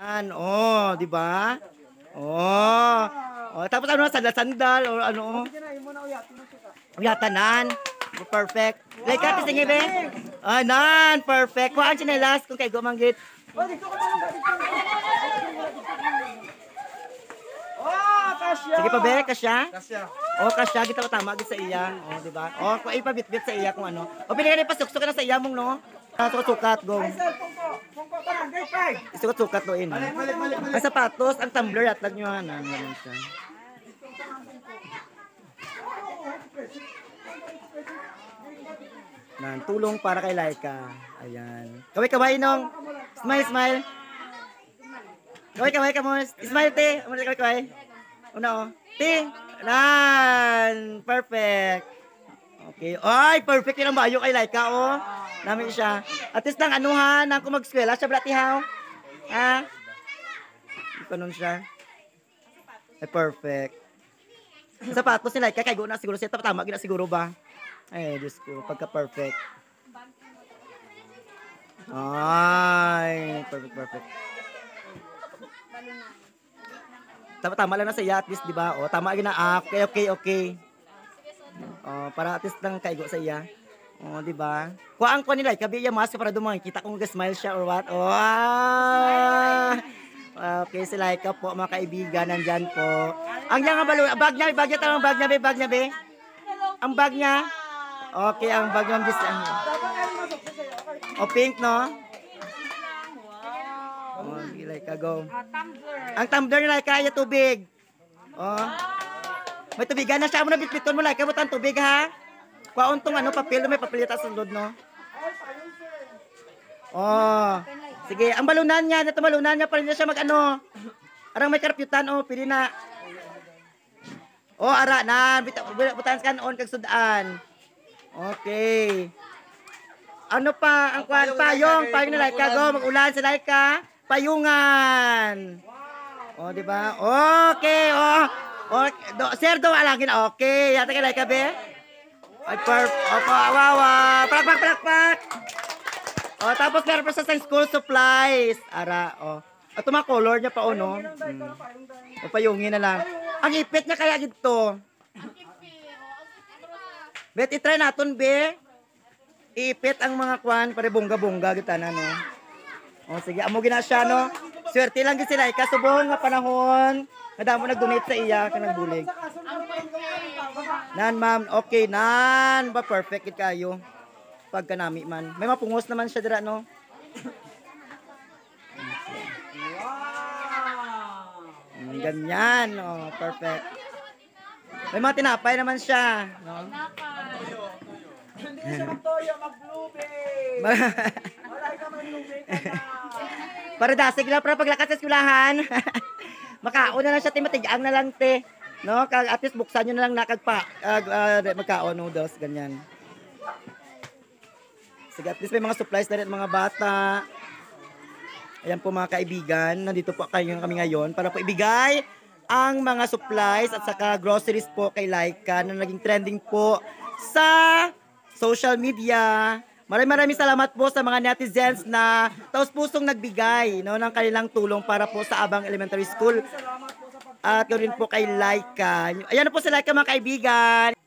Yan, oh, di ba? Oh. Oh, tapos ano, sandal-sandal or ano? Uyatanan. Perfect. Like ka kasi be? Ah, nan, perfect. Kuhaan chinelas kung kay gumanggit. Oh, kasya. Sige pa be, kasya? Kasya. Oh, kasya kita tama gid sa iya. Oh, di ba? Oh, ipabit-bit sa iya kung ano. O binigay ni pasuksok na sa iya mong no. Ah, sukat go. Ay, sir, pungko. Pungko ka lang. Gay, pay. Sukat-sukat do in. Ang sapatos, ang tumbler at lag nyo ano, ganun siya. Nan, tulong para kay Laika. Ayan. Kaway-kaway nong. Smile, smile. Kaway-kaway ka mo. Smile, te. Ano kaway-kaway? Una, oh. Te. Nan. Perfect. Okay. Ay, perfect yun ang bayo kay Laika, oh. Namin siya. At least nang anuhan, nang kung mag-eskwela siya, blatihaw. Ha? Nun siya. Ay, perfect. Sapatos ni Laika, kay na siguro siya. Tama, gina siguro ba? Ay, Diyos ko, pagka-perfect. Ay, perfect, perfect. Tama, tama lang na sa least, di ba? O, tama gina, ah, okay, okay, okay. O, para at least lang kaigo sa iya. O, di ba? Kuhaan ko nila, ikabi iya mask para dumang kita kung smile siya or what. O, ah! Okay, si Laika po, mga kaibigan, nandyan po. Ang niya nga balo, bag niya, bag niya, tanong bag niya, be, bag niya, be. Ang bag niya. Okay, ang bag dis. Ang, o, pink, no? Oh, Laika, go. Ang tumbler nila, kaya tubig. Oh. May tubigan na siya. Mo na bitbiton mo, Laika, mo ang tubig, ha? Kuwaon tong ano, papel, may papel yata sa sunod, no? Oh. Sige, ang balunan niya, ito balunan niya, pa rin siya mag-ano. Arang may karpyutan, oh, pili na. Oh, ara na, butan kan on kag sudan. Okay. Ano pa ang kwan payong, payong ni Laika go, mag-ulan si Laika. Payungan. Oh, di ba? Okay, oh. Okay, do, sir do alagin. Okay, yata kay Laika be. Ay, perf. Opo, wawa. Palak, palak, palak, palak. Oh, tapos meron pa sa sa school supplies. Ara, oh. At mga color niya pa, oh, no? Hmm. O, payungin na lang. Ang ipit niya kaya dito. Bet, itry naton, be. Ipit ang mga kwan, pare bongga-bongga kita na, no? O, sige, amo gina siya, no? Swerte lang gid sila, ikasubong nga panahon. Nadamo nag-donate sa iya, kanang bulig. Nan, ma'am, okay, nan, ba perfect gid kayo. Pagka nami man. May mapungos naman siya dira, no? Mm, ganyan, oh, perfect. May mga tinapay naman siya, no? Hindi siya magtoyo, mag-blueberry. Wala ka mag-blueberry ka na. Para dasig lang para paglakas sa eskwelahan. Makaon na lang siya, te, matigang na lang, te. No, kag at least buksan nyo na lang nakagpa, uh, uh, magkaon noodles, ganyan. Sige, at least may mga supplies na rin mga bata. Ayan po mga kaibigan, nandito po kayo kami ngayon para po ibigay ang mga supplies at saka groceries po kay Laika na naging trending po sa social media. Maraming maraming salamat po sa mga netizens na taos pusong nagbigay no, ng kanilang tulong para po sa Abang Elementary School. At rin po kay Laika. Ayan po si Laika mga kaibigan.